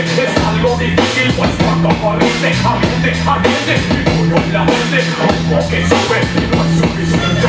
es algo difícil pues cuando corriente ardiente, ardiente mi puño en la mente aunque sube no es suficiente.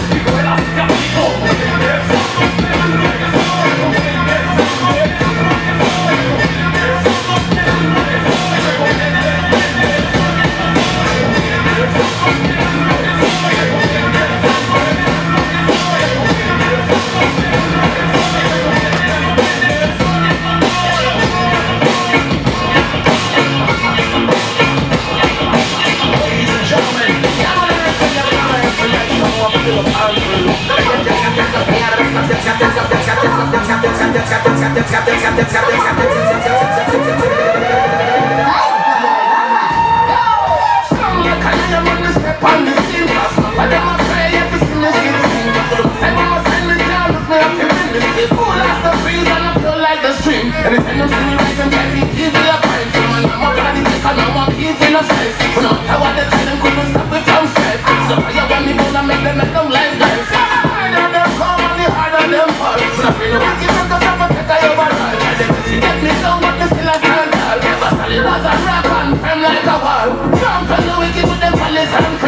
Anytime you me I'm a body, take a no I sense. No matter what the let come the hard them what you take get me down but still a stand tall. Like a wall. Trample the wicked with them police and.